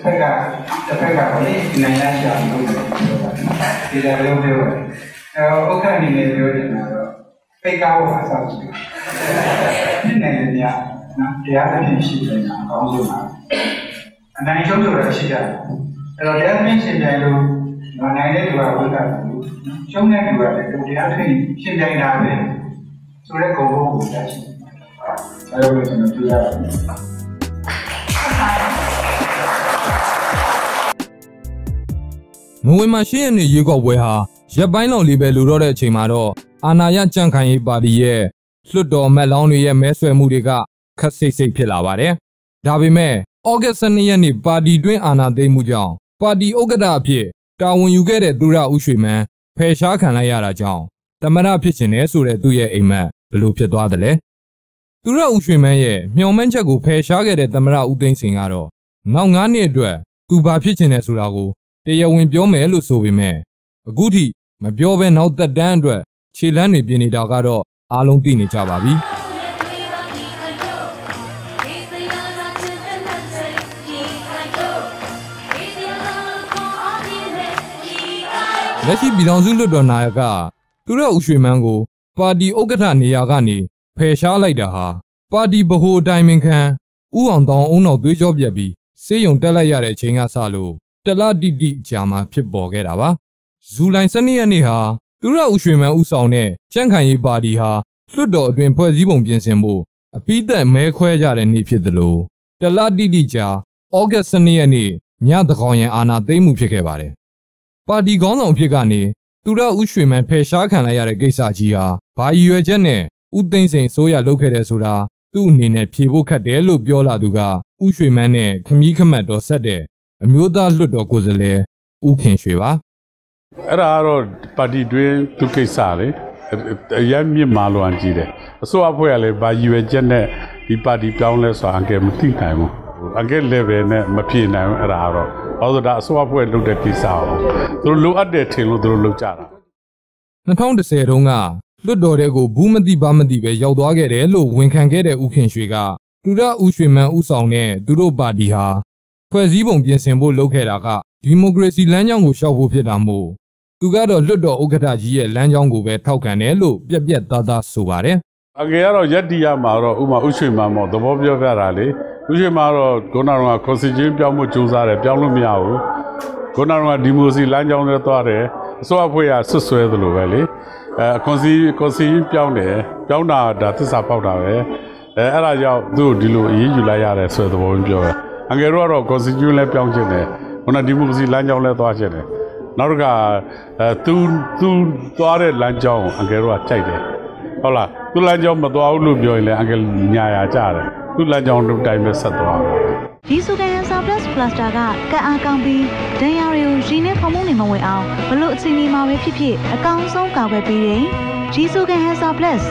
တစ်ဖက်ကလည်းနိုင်ရရှာလို့ဒီလိုလိုပြောတယ်အဲဥက္ကဋ္ဌအနေနဲ့ပြောချင်တာတော့ပိတ်ကားဖို့အဆောက်ရှိတယ်ဒီနိုင်ငံကနော်တရားသဖြင့်ရှိတယ်အကောင်းဆုံးပါအနိုင်ဆုံးဆိုတာရှိတယ်အဲ့တော့တရားသဖြင့်ရှင်ပြိုင်လို့နိုင်တဲ့လူကဝိသတ်တယ်ကျုံးတဲ့လူကလည်းတရားသဖြင့်ရှင်ပြိုင်တာပဲဆိုတဲ့ဂုဏ်ဘုံကိုတက်ရှိအဲ့လိုကျွန်တော်တွေ့ရတယ် မဝင်မှာရှင်းရနေရေကောက်ပွဲဟာရက်ပိုင်းလောက်လေးပဲလူတော့တဲ့အချိန်မှာတော့အာနာယကြန့်ခိုင်ရေးပါတီရဲ့လွှတ်တော်မက်လောင်းတွေရဲ့မဲဆွယ်မှုတွေကခက်စိတ်စိတ်ဖြစ်လာပါတယ်။ဒါပေမဲ့ဩဂတ်12ရက်နေ့ပါတီတွင်းအာဏာသိမ်းမှုကြောင့်ပါတီဥက္ကဋ္ဌအဖြစ်တာဝန်ယူခဲ့တဲ့သူရဦးရွှေမန်းဖယ်ရှားခံလိုက်ရတာကြောင့်တမရဖြစ်ချင်တယ်ဆိုတဲ့သူ့ရဲ့အိမ်မက်ဘလို့ဖြစ်သွားတယ်လဲ။သူရဦးရွှေမန်းရဲ့မျှော်မှန်းချက်ကိုဖယ်ရှားခဲ့တဲ့တမရဦးသိန်းစိန်ကတော့နောက်9နှစ်အတွက်သူဘာဖြစ်ချင်တယ်ဆိုတာကို တရားဝင်ပြောမယ်လို့ဆိုပေမဲ့အခုထိမပြောဘဲနောက်သက်တမ်းအတွက်ခြေလန်းနေပြနေတာကတော့အားလုံးသိနေကြပါပြီလက်ရှိပြည်တော်စုလွှတ်တော်နာယကသူရဦးရွှေမန်းကို ပါတီဥက္ကဋ္ဌနေရာကနေဖယ်ရှားလိုက်တာဟာပါတီဗဟိုအတိုင်းပင်ခံဥအောင်တောင်အုံနောက်သွေးကြောပြက်ပြီးစေယုံတက်လိုက်ရတဲ့အချိန်ကစလို့ တလတိတိကြာမှဖြစ်ပေါ်ခဲ့တာပါဇူလိုင်12ရက်နေ့ဟာသူရဦးရွှေမန်းဦးဆောင်တဲ့ကြန့်ခိုင်ရေးပါတီဟာလွှတ်တော်အတွင်းဖွဲ့စည်းပုံပြင်ဆင်ဖို့အပိသက်မဲခွဲကြတဲ့နေ့ဖြစ်သလိုတလတိတိကြာဩဂတ်12ရက်နေ့ညတကောင်ရန်အာဏာသိမ်းမှုဖြစ်ခဲ့ပါတယ်ပါတီခေါင်းဆောင်ဖြစ်ကနေသူရဦးရွှေမန်းဖယ်ရှားခံလိုက်ရတဲ့ကိစ္စကြီးဟာဘာရည်ရွယ်ချက်နဲ့ဦးသိန်းစိန်ဆိုရလုပ်ခဲ့တယ်ဆိုတာသူ့အနေနဲ့ဖြေဖို့ခက်တယ်လို့ပြောလာသူကဦးရွှေမန်းနဲ့ခမီးခမတ်တော်ဆက်တဲ့ အမျိုးသားလွှတ်တော်ကိုယ်စားလှယ်ဦးခင်ရွှေပါအဲ့ဒါကတော့ပါတီတွင်းသူကိစ္စလေအရမြင့်မာလွန်ကြည့်တယ်အစိုးရအဖွဲ့ကလည်းဗာရွယ်ချက်နဲ့ဒီပါတီပြောင်းလဲဆိုတာအကယ်မသိနိုင်ဘူးအကယ် level နဲ့မပြေနိုင်ဘူးအဲ့ဒါကတော့ဘာလို့ဒါအစိုးရအဖွဲ့လုပ်တဲ့ကိစ္စအောင်သူတို့လိုအပ်တယ်ထင်လို့သူတို့လုပ်ကြတာ2010တုန်းကလွတ်တော်တဲ့ကိုဘူးမတိဘာမတိပဲရောက်သွားခဲ့တယ်လို့ဝန်ခံခဲ့တဲ့ဦးခင်ရွှေကသူရဦးရွှေမန်းဦးဆောင်တဲ့သူတို့ပါတီဟာ ဖွဲ့စည်းပုံပြင်ဆင်ဖို့လုပ်ခဲ့တာကဒီမိုကရေစီလမ်းကြောင်းကိုရှောက်ဖို့ဖြစ်တာမို့သူကတော့လွတ်တော်ဥက္ကဋ္ဌကြီးရဲ့လမ်းကြောင်းကိုပဲထောက်ခံတယ်လို့ပြက်ပြက်သားသားဆိုပါတယ်အကေကတော့ယက်တီရမှာတော့ဥမာဥရွှေမှာမော်သဘောပြောပြတာလေဥရွှေမှာတော့ကိုနာတော်ကကွန်စီချင်းပြောင်းမှုစူးစမ်းတယ်ပြောင်းလို့မရဘူးကိုနာတော်ကဒီမိုစီလမ်းကြောင်းနဲ့သွားတယ်အစိုးရဖွဲ့ရဆွဆွဲသလိုပဲလေအဲကွန်စီကွန်စီပြောင်းတယ်ပြောင်းတာဒါသစ္စာပေါက်တာပဲအဲအဲ့ဒါကြောင့်သူ့ဒီလိုအရေးယူလိုက်ရတယ်ဆိုတဲ့သဘောပြောတယ် အငယ်တို့ကတော့ constitution လည်းပြောင်းချင်တယ်ခုနဒီမိုကရေစီလမ်းကြောင်းလည်းသွားချင်တယ်နောက်တစ်ခါအဲသူသူသွားတဲ့လမ်းကြောင်းအငယ်တို့ကကြိုက်တယ်ဟုတ်လားသူလမ်းကြောင်းမသွားဘူးလို့ပြောရင်လည်းအငယ်ညာရကြတယ်သူလမ်းကြောင်းတို့တိုင်းပဲဆက်သွားဒီဆိုကန်ဆာ plus cluster ကကတ်အားကောင်းပြီးဒဏ်ရာတွေကိုရင်းနဲ့ဖုံးမှုနေမဝင်အောင်ဘလို့အချိန်ဒီမှာပဲဖြစ်ဖြစ်အကောင်းဆုံးကာကွယ်ပေးတယ်ဒီဆိုကန်ဆာ plus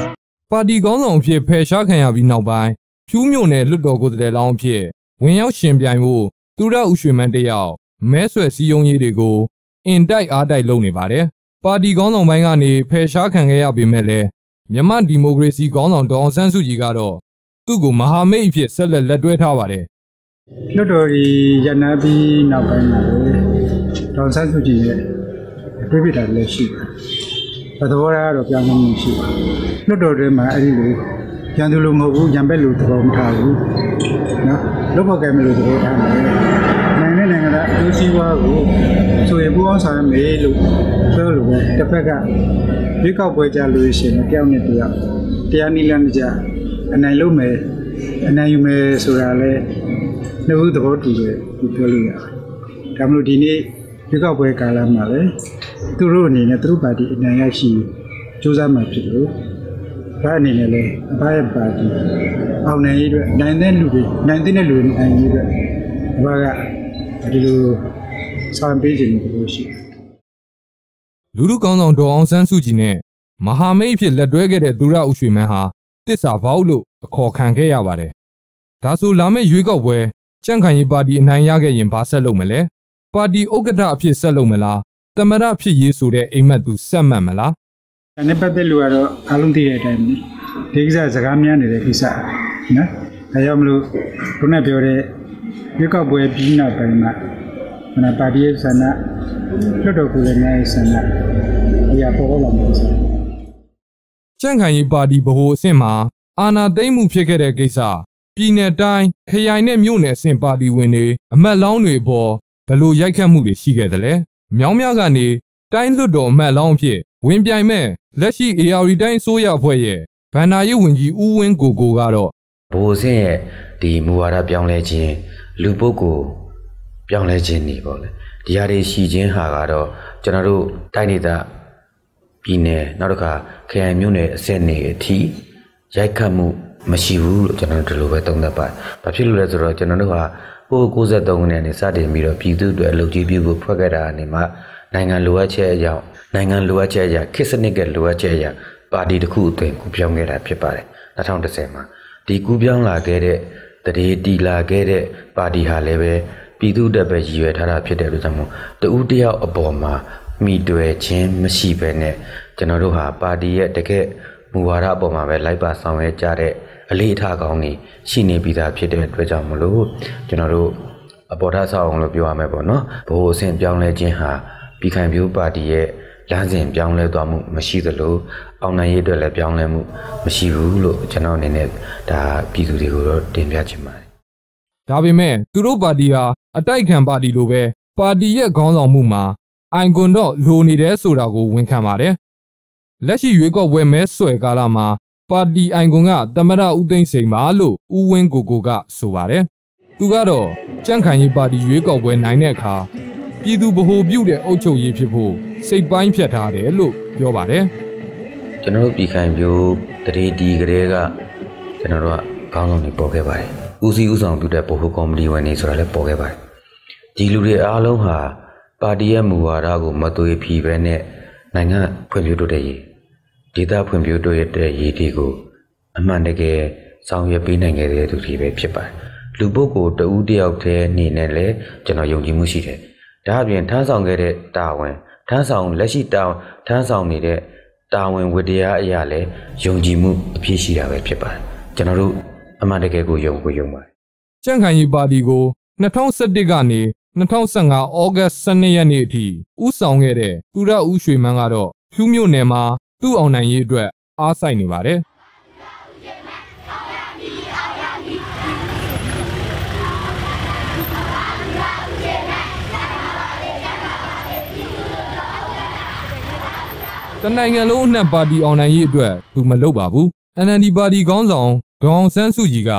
ပါတီကောင်းဆောင်အဖြစ်ဖယ်ရှားခံရပြီးနောက်ပိုင်းဖြူးမြို့နယ်လွတ်တော်ကိုယ်စားလှယ်လောင်းအဖြစ် ဝင်ရောက်ရှင်ပြိုင်ဖို့သူရဦးရွှေမန်းတယောက်မဲဆွယ်စည်းရုံးရေးတွေကိုအင်တိုက်အားတိုက်လုပ်နေပါတယ်။ပါတီကောင်းဆောင်ပိုင်းကနေဖယ်ရှားခံခဲ့ရပေမဲ့လည်းမြန်မာဒီမိုကရေစီကောင်းဆောင်ဒေါအောင်ဆန်းစုကြည်ကတော့သူ့ကိုမဟာမိတ်အဖြစ်ဆက်လက်လက်တွဲထားပါတယ်။လွတ်တော်ကြီးရန်နာပြီးနောက်ပိုင်းမှာလေဒေါအောင်ဆန်းစုကြည်ရဲ့တွေးပြတာလည်းရှိတယ်။သဘောထားကတော့ပြောင်းလဲမှုရှိတယ်။လွတ်တော်တွေမှာအဲ့ဒီလို ရန်သူလိုမဟုတ်ဘူးရန်ဘက်လိုသဘောမထားဘူးနော်လုတ်ဖို့ကဲမလို့သဘောထားတယ်နိုင်ငံနဲ့နိုင်ငံသားအကျိုးစီးပွားကိုဆိုရင်ပူအောင်ဆောင်ရမယ်လို့ပြောလို့ပဲတစ်ဖက်ကရွေးကောက်ပွဲကြလို့ရှိရင်တယောက်နဲ့တယောက်တရားနည်းလမ်းကြအနိုင်လုပ်မယ်အနိုင်ယူမယ်ဆိုတာလဲနှစ်ဦးသဘောတူတယ်ဒီပြောလို့ရတယ်ဒါမလို့ဒီနေ့ရွေးကောက်ပွဲကာလမှာလည်းသူတို့အနေနဲ့သူတို့ပါတီအနိုင်ရရှိစူးစမ်းမှာဖြစ်လို့ ဘာအနေနဲ့လဲဘာရဲ့ပါတီအောင်နိုင်ရေးအတွက်နိုင်တဲ့လူတွေနိုင်တဲ့လူတွေနိုင်ရေးအတွက်ဘာကဒီလိုဆောင်ပေးခြင်းလို့ရှိတယ်လူလူကောင်းဆောင်ဒေါ်အောင်ဆန်းစုကြည်နဲ့မဟာမိတ်ဖြစ်လက်တွဲခဲ့တဲ့သူရဦးရွှေမန်းဟာတစ္ဆာဘောက်လို့အခေါ်ခံခဲ့ရပါတယ်။ဒါဆိုလာမယ့်ရွေးကောက်ပွဲကြန့်ခိုင်ရေးပါတီအနိုင်ရခဲ့ရင်ဘာဆက်လုပ်မလဲ။ပါတီဥက္ကဋ္ဌအဖြစ်ဆက်လုပ်မလား။တမရဖြစ်ရေးဆိုတဲ့အိမ်မက်သူဆက်မှတ်မလား ဒါနဲ့ပတ်သက်လို့ကတော့အားလုံးသိတဲ့အတိုင်းဒီကိစ္စစကားများနေတဲ့ကိစ္စနော်ဒါကြောင့်မလို့ခုနပြောတဲ့ရွေးကောက်ပွဲပြီးနောက်ပိုင်းမှာမနာပါတီရဲ့ဆန္ဒလွတ်တော်ကိုယ်လည်းများရဲ့ဆန္ဒအရာပေါ်ပေါ်လာမှာဆိုကြန့်ခိုင်ရေးပါတီဗဟိုအဆင့်မှာအာဏာသိမ်းမှုဖြစ်ခဲ့တဲ့ကိစ္စပြည်내တိုင်းခရိုင်နဲ့မြို့နယ်အဆင့်ပါတီဝင်တွေအမတ်လောင်းတွေပေါ်ဘယ်လိုရိုက်ခတ်မှုတွေရှိခဲ့သလဲမြောင်းမြကနေတိုင်းလွတ်တော်အမတ်လောင်းအဖြစ် ဝင်ပြိုင်မဲ့လက်ရှိ AR တိုင်းစိုးရအဖွဲ့ရဲ့ဗန္နာရေးဝန်ကြီးဦးဝင်းကိုကိုကတော့ဘိုလ်ဆင့်ရဲ့ဒီမူဝါဒပြောင်းလဲခြင်းလူပုဂ္ဂိုလ်ပြောင်းလဲခြင်းနေပေါ့လေဒီဟာတွေရှိခြင်းဟာကတော့ကျွန်တော်တို့တိုင်းဒေသပြည်နယ်နောက်တစ်ခါခရိုင်မြို့နယ်အဆင့်နေအထိရိုက်ခတ်မှုမရှိဘူးလို့ကျွန်တော်တို့ဒီလိုပဲသုံးသပ်ပါတယ်။ဘာဖြစ်လို့လဲဆိုတော့ကျွန်တော်တို့ဟာကို93ခုနှစ်နဲ့စတင်ပြီးတော့ပြည်သူ့အတွက်အလုပ်ကြီးပြုဖို့ဖွဲ့ခဲ့တာအနေမှာနိုင်ငံလိုအပ်ချက်အကြောင်း နိုင်ငံလိုအပ်ချက်အရာခေတ်စနစ်ကလိုအပ်ချက်အရာပါတီတစ်ခုအသွင်ကူပြောင်းခဲ့တာဖြစ်ပါတယ်2010မှာဒီကူပြောင်းလာခဲ့တဲ့တရေတီလာခဲ့တဲ့ပါတီဟာလည်းပဲပြည်သူ့တပ်ပဲရည်ရွယ်ထားတာဖြစ်တဲ့အတွက်ကြောင့်မို့တဦးတယောက်အပေါ်မှာမိတွယ်ခြင်းမရှိဘဲနဲ့ကျွန်တော်တို့ဟာပါတီရဲ့တကယ့်မူဝါဒအပေါ်မှာပဲလိုက်ပါဆောင်ရွက်ကြတဲ့အလေးအထားကောင်းနေရှိနေပြီးသားဖြစ်တဲ့အတွက်ကြောင့်မလို့ကျွန်တော်တို့အပေါ်ထားဆောင်အောင်လို့ပြောရမယ်ပေါ့နော်ဘိုးအဆင့်ပြောင်းလဲခြင်းဟာပြည်ခိုင်ပြိုးပါတီရဲ့ လမ်းစဉ်ပြောင်းလဲသွားမှုမရှိသလိုအောင်နိုင်ရေးအတွက်လည်းပြောင်းလဲမှုမရှိဘူးလို့ကျွန်တော်အနေနဲ့ဒါပြည်သူတွေကိုတော့တင်ပြချင်ပါတယ်ဒါပေမဲ့သူတို့ပါတီဟာအတိုက်ခံပါတီလိုပဲပါတီရဲ့ခေါင်းဆောင်မှုမှာအိုင်ကွန်တော့လိုနေတယ်ဆိုတာကိုဝန်ခံပါတယ်လက်ရှိရွေးကောက်ပွဲမဲဆွယ်ကာလမှာပါတီအိုင်ကွန်ကတမရဦးသိန်းစိန်ပါလို့ဦးဝင်းကိုကိုကဆိုပါတယ်သူကတော့ကြန့်ခိုင်ရေးပါတီရွေးကောက်ပွဲနိုင်တဲ့အခါပြည်သူဗဟိုပြုတဲ့အုပ်ချုပ်ရေးဖြစ်ဖို့ စိတ်ပိုင်းဖြတ်ထားတယ်လို့ပြောပါတယ်ကျွန်တော်တို့ပြည်ခိုင်ပြိုးတရေတီကလေးကကျွန်တော်တို့ကခေါင်းဆောင်တွေပေါ်ခဲ့ပါတယ်ဦးစီးဦးဆောင်ပြုတဲ့ဗဟိုကော်မတီဝင်တွေဆိုတာလည်းပေါ်ခဲ့ပါတယ်ဒီလူတွေအားလုံးဟာပါတီရဲ့မူဝါဒကိုမသွေဖီပဲနဲ့နိုင်ငံဖွံ့ဖြိုးတိုးတက်ရေးဒေသဖွံ့ဖြိုးတိုးတက်တဲ့ရေးတွေကိုအမှန်တကယ်ဆောင်ရွက်ပေးနိုင်ခဲ့တဲ့သူတွေပဲဖြစ်ပါတယ်လူပုဂ္ဂိုလ်တဦးတယောက်တည်းအနေနဲ့လည်းကျွန်တော်ယုံကြည်မှုရှိတယ်ဒါအပြင်ထမ်းဆောင်ခဲ့တဲ့တာဝန် ထမ်းဆောင်လက်ရှိတာဝန်ထမ်းဆောင်နေတဲ့တာဝန်ဝတ္တရားအရာလဲယုံကြည်မှုအပြည့်ရှိတာပဲဖြစ်ပါတယ်ကျွန်တော်တို့အမှန်တကယ်ကိုယုံကိုယုံပါတယ်ကြန့်ခိုင်ရေးပါတီကို2011ကနေ2015ဩဂတ်12ရက်နေ့အထိဥဆောင်ခဲ့တဲ့သူရဦးရွှေမန်းကတော့ဖြူးမြို့နယ်မှာသူ့အောင်နိုင်ရေးအတွက်အားစိုက်နေပါတယ် တနိုင်ငံလုံးအနှံ့ပါတီအောင်နိုင်ရေးအတွက်သူမလုပ်ပါဘူး NLD ပါတီခေါင်းဆောင်ဒေါအောင်ဆန်းစုကြည်က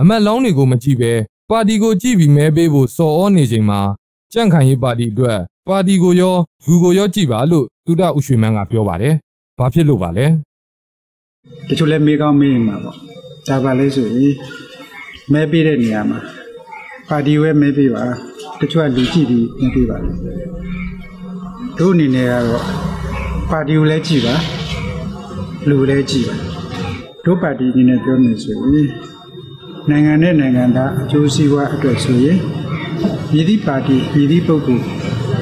အမတ်လောင်းတွေကိုမကြည့်ပဲပါတီကိုကြည့်ပြီးမဲပေးဖို့စော်ဩနေချိန်မှာကြန့်ခိုင်ရေးပါတီအတွက်ပါတီကိုရောလူကိုရောကြည့်ပါလို့သူဒဥရွှေမန်းကပြောပါတယ်။ဘာဖြစ်လို့ပါလဲတချို့လည်းမေးကောင်းမေးနေမှာပေါ့ဒါပါလဲဆိုရင်မဲပေးတဲ့နေရာမှာပါတီဝဲမဲပေးပါတချို့ကလူကြည့်ပြီးမဲပေးပါလေတို့အနေနဲ့ကတော့ ပါတီကိုလည်းကြည့်ပါလူလည်းကြည့်ပါတို့ပါတီအနေနဲ့ပြောမယ်ဆိုရင်နိုင်ငံနဲ့နိုင်ငံသားအကျိုးစီးပွားအတွက်ဆိုရင်မြည်သည့်ပါတီမြည်သည့်ပုဂ္ဂိုလ်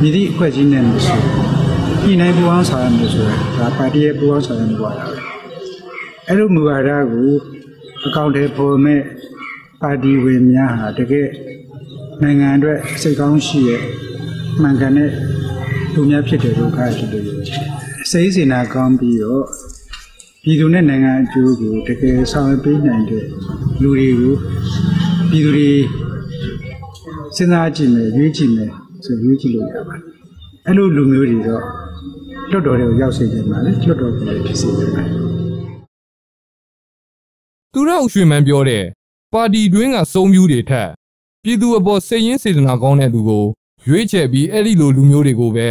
မြည်သည့်အဖွဲ့အစည်းနဲ့လို့ဆိုရင်ညှိနှိုင်းပူးပေါင်းဆောင်ရမယ်ဆိုတာဒါပါတီရဲ့ပူးပေါင်းဆောင်ရမှုပါလားအဲ့လိုမူဝါဒကိုအကောင့်ထဲပေါ်မဲ့ပါတီဝင်များဟာတကယ်နိုင်ငံအတွက်စိတ်ကောင်းရှိရဲ့မှန်ကန်တဲ့လူများဖြစ်တယ်လို့ခါကြည့်လို့ စိတ်စေနာကောင်းပြီးတော့ပြည်သူနဲ့နိုင်ငံအကျိုးကိုတကယ်ဆောင်ရွက်ပေးနိုင်တဲ့လူတွေကိုပြည်သူတွေစဉ်းစားကြည့်မယ်ရွေးကြည့်မယ်ဆိုရွေးကြည့်လို့ရပါတယ်အဲ့လိုလူမျိုးတွေတော့လွတ်တော်တွေကိုရောက်စေချင်ပါလေလွတ်တော်ကိုလည်းဖြစ်စေချင်ပါတယ်။သူရဥရွှေမန်းပြောတဲ့ပါတီတွင်းကစုံမြူးတွေထက်ပြည်သူအပေါ်စိတ်ရင်းစေတနာကောင်းတဲ့သူကိုရွေးချယ်ပြီးအဲ့ဒီလိုလူမျိုးတွေကိုပဲ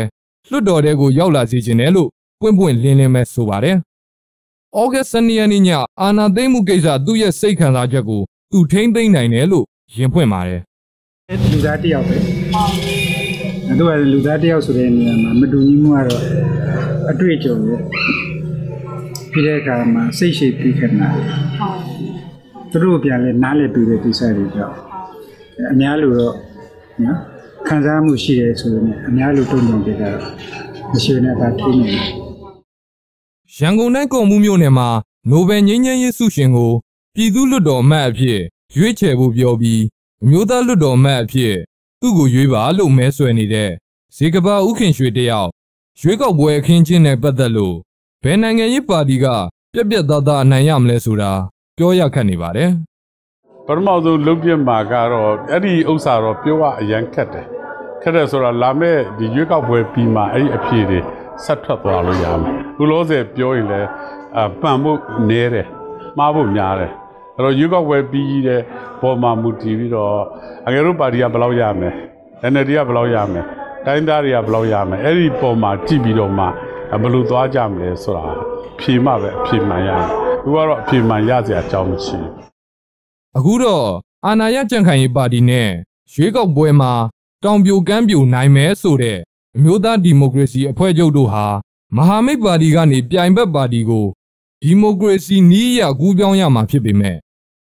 လွတ်တော်တဲ့ကိုရောက်လာစေခြင်းတယ်လို့ ပွင့်ပွင့်လင်းလင်းပဲဆိုပါတယ်။ဩဂတ်12ရက်နေ့ညအာနာသိမ့်မှုကိစ္စသူ့ရဲ့စိတ်ခံစားချက်ကိုသူထိမ့်သိမ့်နိုင်တယ်လို့ရင်ဖွင့်ပါတယ်။လူသားတစ်ယောက်ပဲအဲသူကလူသားတစ်ယောက်ဆိုတဲ့နေရာမှာမတူညီမှုကတော့အတွေ့အကြုံပဲပြီးတဲ့အခါမှာစိတ်ရှိပြီးခဏသူတို့ပြန်လဲနားလည်ပြီးတဲ့ကိစ္စတွေကြောင့်အများလူတော့နော်ခံစားမှုရှိတယ်ဆိုရင်အများလူတုံ့ပြန်ကြတာမရှိနဲ့ပါထိနေတယ် ရန်ကုန်တိုင်းကော်မှုမြို့နယ်မှာနိုဘယ်ငြိမ်းချမ်းရေးဆုရှင်ကိုပြည်သူ့လွတ်တော်အမတ်အဖြစ်ရွေးချယ်ဖို့ပြောပြီးအမျိုးသားလွတ်တော်အမတ်အဖြစ်သူ့ကိုရွေးပါလို့မဲဆွယ်နေတဲ့ဇေကဘာဥခင်ရွှေတယောက်ရွေးကောက်ပွဲအခင်းချင်းနဲ့ပတ်သက်လို့ဘယ်နိုင်ငံရေးပါတီကပြက်ပြက်သားသားအနိုင်ရမလဲဆိုတာပြောရခက်နေပါတယ်ပထမဆုံးလုတ်ပြမှာကတော့အဲ့ဒီဥစ္စာတော့ပြောရအရန်ခက်တယ်ခက်တယ်ဆိုတော့လာမဲ့ဒီရွေးကောက်ပွဲပြီးမှအဲ့ဒီအဖြေတွေ ဆက်ထွက်သွားလို့ရမယ်ခုလောဆယ်ပြောရင်လည်းအပန်ဖို့နေတယ်မှားဖို့များတယ်အဲ့တော့ရွေးကောက်ပွဲပြီးတဲ့ပေါ်မှာမူတည်ပြီးတော့အငယ်တို့ပါတီကဘယ်လောက်ရမယ် NLD ကဘယ်လောက်ရမယ်တိုင်းသားတွေကဘယ်လောက်ရမယ်အဲ့ဒီပေါ်မှာကြည့်ပြီးတော့မှဘယ်လိုသွားကြမလဲဆိုတာဖြေမှပဲအဖြေမှန်ရတယ်သူကတော့အဖြေမှန်ရစရာအကြောင်းမရှိဘူးအခုတော့အာဏာရကြံ့ခိုင်ရေးပါတီနဲ့ရွေးကောက်ပွဲမှာတောင်ပြိုကမ်းပြိုနိုင်မဲဆိုတဲ့ အမျိုးသားဒီမိုကရေစီအဖွဲ့ချုပ်တို့ဟာမဟာမိတ်ပါတီကနေပြိုင်ဘက်ပါတီကိုဒီမိုကရေစီနီးရကူးပြောင်းရမှာဖြစ်ပေမဲ့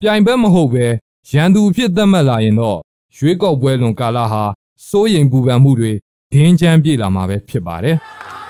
ပြိုင်ဘက်မဟုတ်ပဲရန်သူအဖြစ်သတ်မှတ်လာရင်တော့ရွေးကောက်ပွဲလွန်ကာလဟာစိုးရိမ်ပူပန်မှုတွေဒင်းချမ်းပြေလာမှာပဲဖြစ်ပါတယ်။